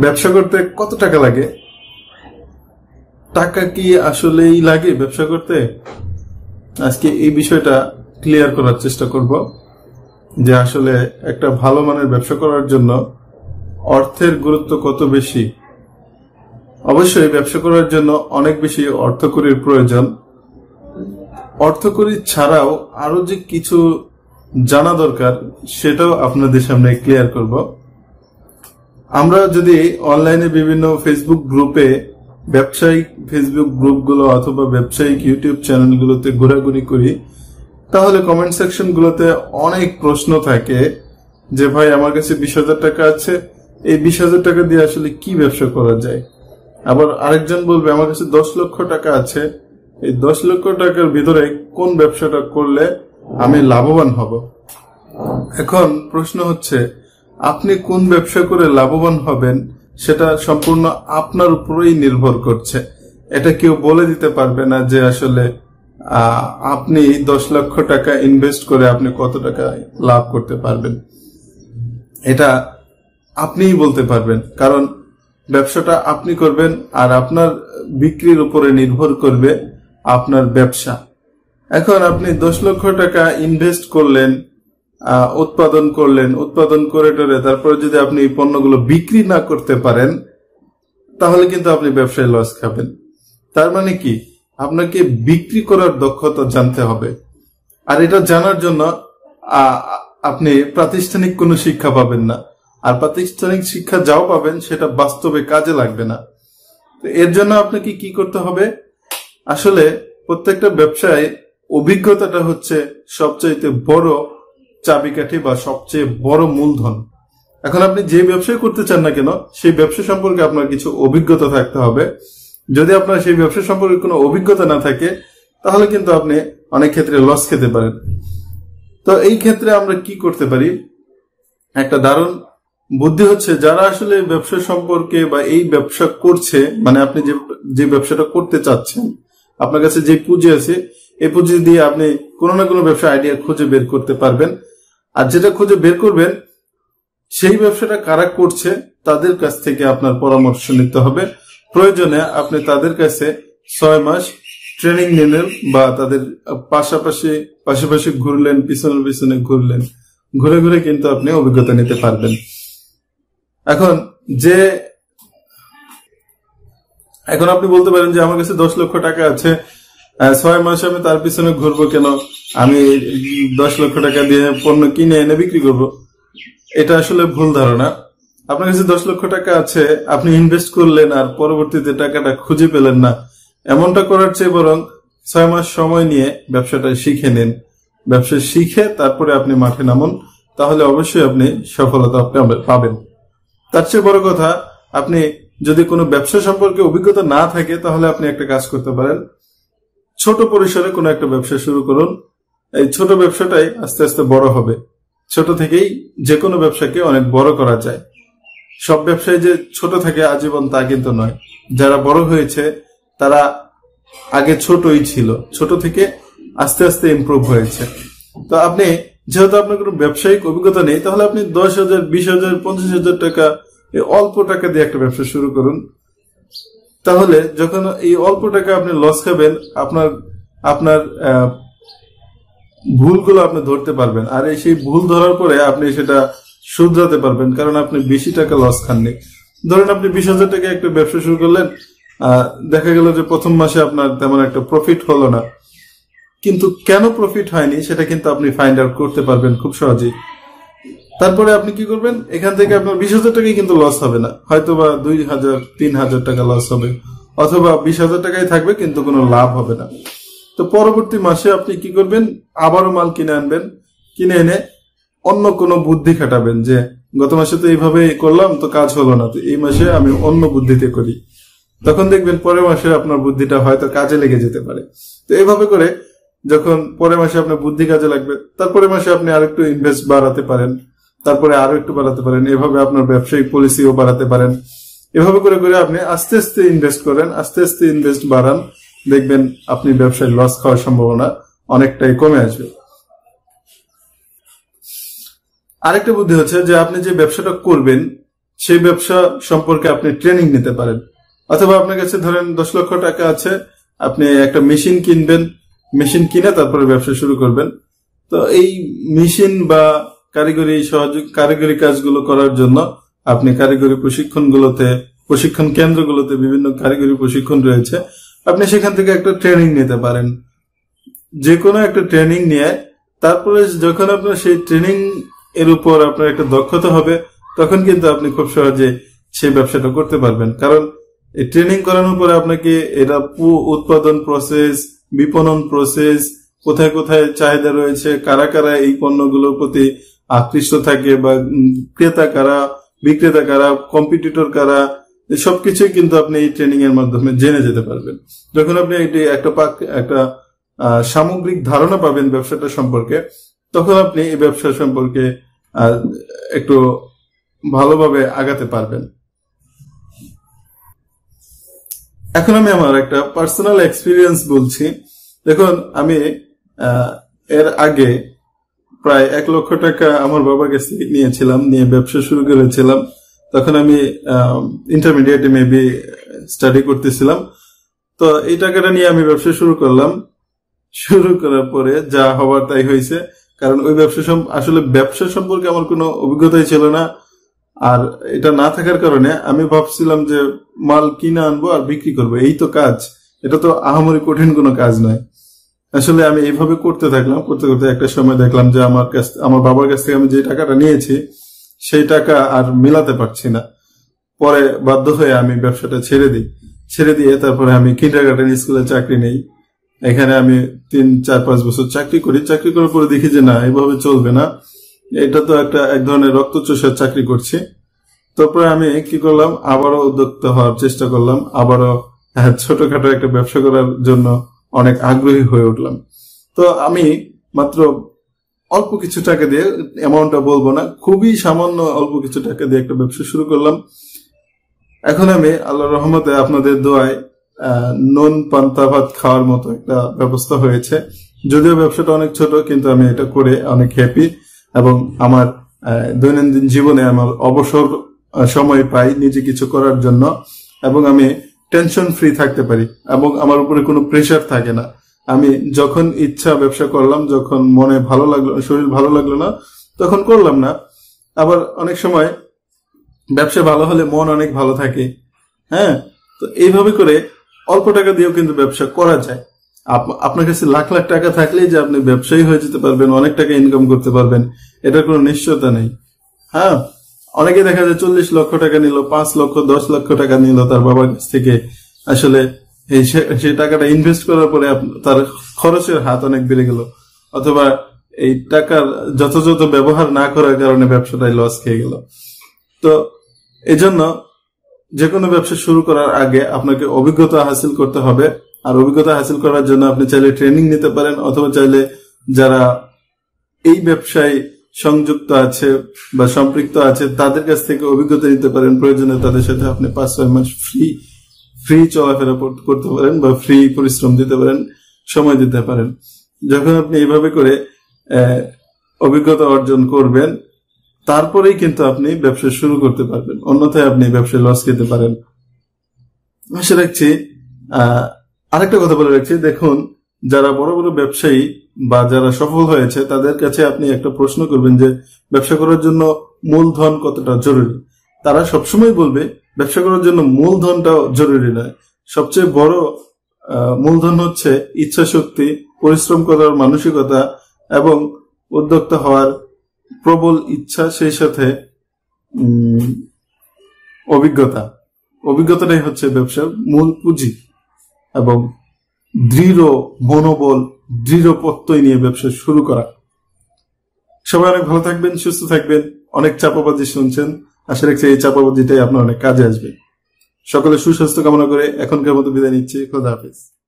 ব্যবসা করতে কত টাকা লাগে? টাকা কি আসলেই লাগে ব্যবসা করতে? আজকে এই বিষয়টা ক্লিয়ার করার চেষ্টা করব যে আসলে একটা ভালো মানের ব্যবসা করার জন্য অর্থের গুরুত্ব কত বেশি? অবশ্যই ব্যবসা করার জন্য অনেক বেশি অর্থকরীর প্রয়োজন। অর্থকরী ছাড়াও আরও যে কিছু জানা দরকার, সেটাও আপনাদের সামনে ক্লিয়ার করব। আমরা যদি অনলাইনে বিভিন্ন ফেসবুক গ্রুপে ব্যবসায়িক ফেসবুক গ্রুপগুলো অথবা ব্যবসায়িক ইউটিউব চ্যানেলগুলোতে ঘোরাঘুরি করি, তাহলে কমেন্ট সেকশনগুলোতে অনেক প্রশ্ন থাকে যে, ভাই, আমার কাছে বিশ হাজার টাকা আছে। এই বিশ হাজার টাকা দিয়ে আসলে কি ব্যবসা করা যায়? আবার আরেকজন বলবে, আমার কাছে দশ লক্ষ টাকা আছে। এই দশ লক্ষ টাকার ভিতরে কোন ব্যবসাটা করলে আমি লাভবান হব? এখন প্রশ্ন হচ্ছে আপনি কোন ব্যবসা করে লাভবান হবেন, সেটা সম্পূর্ণ আপনার উপরেই নির্ভর করছে। এটা কেউ বলে দিতে পারবে না যে আসলে আপনি দশ লক্ষ টাকা ইনভেস্ট করে আপনি কত টাকা লাভ করতে পারবেন। এটা আপনিই বলতে পারবেন, কারণ ব্যবসাটা আপনি করবেন আর আপনার বিক্রির উপরে নির্ভর করবে আপনার ব্যবসা। এখন আপনি দশ লক্ষ টাকা ইনভেস্ট করলেন উৎপাদন করলেন, উৎপাদন করে টরে তারপরে যদি আপনি এই পণ্যগুলো বিক্রি না করতে পারেন, তাহলে কিন্তু আপনি ব্যবসায় লস খাবেন। তার মানে কি? আপনাকে বিক্রি করার দক্ষতা জানতে হবে। আর এটা জানার জন্য আপনি প্রাতিষ্ঠানিক কোনো শিক্ষা পাবেন না। আর প্রাতিষ্ঠানিক শিক্ষা যাও পাবেন, সেটা বাস্তবে কাজে লাগবে না। তো এর জন্য আপনাকে কি করতে হবে? আসলে প্রত্যেকটা ব্যবসায় অভিজ্ঞতাটা হচ্ছে সবচাইতে বড় চাবিকাঠি বা সবচেয়ে বড় মূলধন। এখন আপনি যে ব্যবসায় করতে চান না কেন, সেই ব্যবসা সম্পর্কে আপনার কিছু অভিজ্ঞতা থাকতে হবে। যদি আপনার সেই ব্যবসা সম্পর্কে কোনো অভিজ্ঞতা না থাকে, তাহলে কিন্তু আপনি অনেক ক্ষেত্রে লস খেতে পারেন। তো এই ক্ষেত্রে আমরা কি করতে পারি? একটা দারুণ বুদ্ধি হচ্ছে, যারা আসলে ব্যবসা সম্পর্কে বা এই ব্যবসা করছে মানে আপনি যে যে ব্যবসাটা করতে চাচ্ছেন, আপনার কাছে যে পুঁজি আছে এই পুঁজি দিয়ে আপনি কোনো না কোনো ব্যবসা আইডিয়া খুঁজে বের করতে পারবেন। আর যেটা খুঁজে বের করবেন, সেই ব্যবসাটা কারা করছে, তাদের কাছ থেকে আপনার পরামর্শ নিতে হবে। প্রয়োজনে আপনি তাদের কাছে ছয় মাস ট্রেনিং নিলেন বা তাদের পাশাপাশি পাশাপাশি ঘুরলেন, পিছনে পিছনে ঘুরলেন। ঘুরে ঘুরে কিন্তু আপনি অভিজ্ঞতা নিতে পারবেন। এখন যে, এখন আপনি বলতে পারেন যে আমার কাছে দশ লক্ষ টাকা আছে ছয় মাসে আমি তার পিছনে ঘুরবো কেন? আমি দশ লক্ষ টাকা দিয়ে পণ্য কিনে এনে বিক্রি করব। এটা আসলে ভুল ধারণা। আপনার কাছে দশ লক্ষ টাকা আছে, আপনি ইনভেস্ট করলেন আর পরবর্তীতে টাকাটা খুঁজে পেলেন না। এমনটা করার চেয়ে বরং ছয় মাস সময় নিয়ে ব্যবসাটা শিখে নিন। ব্যবসা শিখে তারপরে আপনি মাঠে নামুন, তাহলে অবশ্যই আপনি সফলতা পাবেন। তার চেয়ে বড় কথা, আপনি যদি কোনো ব্যবসা সম্পর্কে অভিজ্ঞতা না থাকে, তাহলে আপনি একটা কাজ করতে পারেন। ছোট পরিসরে কোনো একটা ব্যবসা শুরু করুন। এই ছোট ব্যবসাটাই আস্তে আস্তে বড় হবে। ছোট থেকেই যে কোনো ব্যবসাকে অনেক বড় করা যায়। সব ব্যবসায় যে ছোট থাকে আজীবন তা কিন্তু নয়। যারা বড় হয়েছে, তারা আগে ছোটই ছিল। ছোট থেকে আস্তে আস্তে ইমপ্রুভ হয়েছে। তো আপনি, যেহেতু আপনার কোনো ব্যবসায়িক অভিজ্ঞতা নেই, তাহলে আপনি দশ হাজার, বিশ হাজার, পঞ্চাশ হাজার টাকা অল্প টাকা দিয়ে একটা ব্যবসা শুরু করুন। তাহলে যখন এই অল্প টাকা আপনি লস খাবেন, আপনার আপনার ভুলগুলো আপনি ধরতে পারবেন। আর এই সেই ভুল ধরার পরে আপনি সেটা শুধরাতে পারবেন, কারণ আপনি বেশি টাকা লস খাননি। ধরেন আপনি বিশ হাজার টাকা একটা ব্যবসা শুরু করলেন দেখা গেল যে প্রথম মাসে আপনার তেমন একটা প্রফিট হলো না। কিন্তু কেন প্রফিট হয়নি, সেটা কিন্তু আপনি ফাইন্ড আউট করতে পারবেন খুব সহজেই। তারপরে আপনি কি করবেন? এখান থেকে আপনার বিশ হাজার টাকাই কিন্তু লস হবে না। হয়তো বা দুই হাজার, তিন হাজার টাকা লস হবে। অথবা বিশ হাজার টাকাই থাকবে, কিন্তু কোনো লাভ হবে না। তো পরবর্তী মাসে আপনি কি করবেন? আবারও মাল কিনে আনবেন। কিনে এনে অন্য কোনো বুদ্ধি খাটাবেন যে, গত মাসে তো এইভাবে করলাম, তো কাজ হলো না। তো এই মাসে আমি অন্য বুদ্ধিতে করি। তখন দেখবেন পরের মাসে আপনার বুদ্ধিটা হয়তো কাজে লেগে যেতে পারে। তো এইভাবে করে যখন পরের মাসে আপনার বুদ্ধি কাজে লাগবে তারপরে মাসে আপনি আরেকটু ইনভেস্ট বাড়াতে পারেন। তারপরে আরও একটু বাড়াতে পারেন। এভাবে আপনার ব্যবসায়িক পলিসিও বাড়াতে পারেন। এভাবে করে করে আপনি আস্তে আস্তে ইনভেস্ট করেন, আস্তে আস্তে ইনভেস্ট বাড়ান। দেখবেন আপনি ব্যবসায় লস খাওয়ার সম্ভাবনা অনেকটাই কমে আসবে। আরেকটা বুদ্ধি হচ্ছে যে আপনি যে ব্যবসাটা করবেন, সেই ব্যবসা সম্পর্কে আপনি ট্রেনিং নিতে পারেন। অথবা আপনার কাছে ধরেন দশ লক্ষ টাকা আছে, আপনি একটা মেশিন কিনবেন মেশিন কিনে তারপরে ব্যবসা শুরু করবেন। তো এই মেশিন বা কারিগরি সহযোগ, কারিগরি কাজগুলো করার জন্য আপনি কারিগরি প্রশিক্ষণগুলোতে, প্রশিক্ষণ কেন্দ্রগুলোতে বিভিন্ন কারিগরি প্রশিক্ষণ রয়েছে। আপনি সেখান থেকে একটা ট্রেনিং নিতে পারেন। যে কোনো একটা ট্রেনিং নিয়ে, তারপরে যখন আপনার সেই ট্রেনিং এর উপর আপনার একটা দক্ষতা হবে, তখন কিন্তু আপনি খুব সহজে সেই ব্যবসাটা করতে পারবেন। কারণ এই ট্রেনিং করানোর পরে আপনাকে এটা উৎপাদন প্রসেস বিপণন প্রসেস কোথায় কোথায় চাহিদা রয়েছে, কারা কারা এই পণ্যগুলোর প্রতি আকৃষ্ট থাকে বা ক্রেতা কারা, বিক্রেতা কারা কম্পিটিটর কারা সবকিছুই কিন্তু আপনি এই ট্রেনিং এর মাধ্যমে জেনে যেতে পারবেন। যখন আপনি এটি একটা পাক, একটা সামগ্রিক ধারণা পাবেন ব্যবসাটা সম্পর্কে, তখন আপনি এই ব্যবসা সম্পর্কে একটু ভালোভাবে আগাতে পারবেন। এখন আমি আমার একটা পার্সোনাল এক্সপিরিয়েন্স বলছি। দেখুন, আমি এর আগে প্রায় এক লক্ষ টাকা আমার বাবার কাছ থেকে নিয়েছিলাম, নিয়ে ব্যবসা শুরু করেছিলাম। তখন আমি ইন্টারমিডিয়েটে মেবি স্টাডি করতেছিলাম। তো এই টাকাটা নিয়ে আমি ব্যবসা শুরু করলাম। শুরু করার পরে যা হওয়ার তাই হয়েছে। কারণ ওই ব্যবসা আসলে ব্যবসা সম্পর্কে আমার কোনো অভিজ্ঞতাই ছিল না। আর এটা না থাকার কারণে আমি ভাবছিলাম যে মাল কিনে আনব আর বিক্রি করব। এই তো কাজ। এটা তো আহামরি কঠিন কোনো কাজ নয়। আসলে আমি এইভাবে করতে থাকলাম, করতে করতে একটা সময় দেখলাম যে আমার কাছ, আমার বাবার কাছ থেকে আমি যে টাকাটা নিয়েছি, সেই টাকা আর মিলাতে পারছি না। পরে বাধ্য হয়ে আমি ব্যবসাটা ছেড়ে দিই। ছেড়ে দিয়ে তারপরে আমি কিন্ডার গার্ডেন স্কুলে চাকরি নেই। এখানে আমি তিন, চার, পাঁচ বছর চাকরি করি। চাকরি করার পরে দেখি যে না, এভাবে চলবে না। এটা তো একটা, এক ধরনের রক্তচোষার চাকরি করছি। তারপরে আমি কি করলাম? আবারও উদ্যোক্তা হওয়ার চেষ্টা করলাম। আবারও ছোটখাটো একটা ব্যবসা করার জন্য অনেক আগ্রহী হয়ে উঠলাম। তো আমি মাত্র অল্প কিছু টাকা দিয়ে অ্যামাউন্টটা বলব না, খুবই সামান্য অল্প কিছু টাকা দিয়ে একটা ব্যবসা শুরু করলাম। এখন আমি আল্লাহ রহমতে আপনাদের দোয়ায় নুন, পান্তা, ভাত খাওয়ার মতো একটা ব্যবস্থা হয়েছে। যদিও ব্যবসাটা অনেক ছোট, কিন্তু আমি এটা করে অনেক হ্যাপি এবং আমার দৈনন্দিন জীবনে আমার অবসর সময় পাই নিজে কিছু করার জন্য। এবং আমি টেনশন ফ্রি থাকতে পারি এবং আমার উপরে কোনো প্রেশার থাকে না। আমি যখন ইচ্ছা ব্যবসা করলাম, যখন মনে ভালো লাগল, শরীর ভালো লাগল না, তখন করলাম না। আবার অনেক সময় ব্যবসা ভালো হলে মন অনেক ভালো থাকে হ্যাঁ? তো এইভাবে করে অল্প টাকা দিয়েও কিন্তু ব্যবসা করা যায়। আপনার কাছে লাখ লাখ টাকা থাকলেই যে আপনি ব্যবসায়ী হয়ে যেতে পারবেন, অনেক টাকা ইনকাম করতে পারবেন, এটার কোনো নিশ্চয়তা নেই। হ্যাঁ? অনেকে দেখা যায় চল্লিশ লক্ষ টাকা নিল, পাঁচ লক্ষ, দশ লক্ষ টাকা নিল তার বাবার কাছ থেকে। আসলে সেই টাকাটা ইনভেস্ট করার পরে তার খরচের হাত অনেক বেড়ে গেল। অথবা এই টাকার যথাযথ ব্যবহার না করার কারণে ব্যবসাটাই লস খেয়ে গেল। তো এজন্য যে কোনো ব্যবসা শুরু করার আগে আপনাকে অভিজ্ঞতা হাসিল করতে হবে। আর অভিজ্ঞতা হাসিল করার জন্য আপনি চাইলে ট্রেনিং নিতে পারেন, অথবা চাইলে যারা এই ব্যবসায় সংযুক্ত আছে বা সম্পৃক্ত আছে, তাদের কাছ থেকে অভিজ্ঞতা নিতে পারেন। প্রয়োজনে তাদের সাথে আপনি পাঁচ, ছয় মাস ফ্রি ফ্রি চলাফেরা করতে পারেন বা ফ্রি পরিশ্রম দিতে পারেন, সময় দিতে পারেন। যখন আপনি এইভাবে করে অভিজ্ঞতা অর্জন করবেন, তারপরেই কিন্তু আপনি ব্যবসা শুরু করতে পারবেন। অন্যথায় আপনি ব্যবসায় লস খেতে পারেন। আশা রাখছি আরেকটা কথা বলে রাখছি। দেখুন, যারা বড় বড় ব্যবসায়ী বা যারা সফল হয়েছে, তাদের কাছে আপনি একটা প্রশ্ন করবেন যে, ব্যবসা করার জন্য মূলধন কতটা জরুরি? তারা সবসময় বলবে, ব্যবসা করার জন্য মূলধনটাও জরুরি নয়। সবচেয়ে বড় মূলধন হচ্ছে ইচ্ছা শক্তি পরিশ্রম করার মানসিকতা এবং উদ্যোক্তা হওয়ার প্রবল ইচ্ছা, সেই সাথে অভিজ্ঞতা। অভিজ্ঞতাটাই হচ্ছে ব্যবসার মূল পুঁজি এবং দৃঢ়, মনোবল দৃঢ় প্রত্যয় নিয়ে ব্যবসা শুরু করা। সবাই অনেক ভালো থাকবেন, সুস্থ থাকবেন। অনেক চাপাবাজি শুনছেন। আশা রাখছি এই চাপাবাজিটাই আপনার অনেক কাজে আসবে। সকলে সুস্বাস্থ্য কামনা করে এখনকার মতো বিদায় নিচ্ছি। খোদা হাফিজ।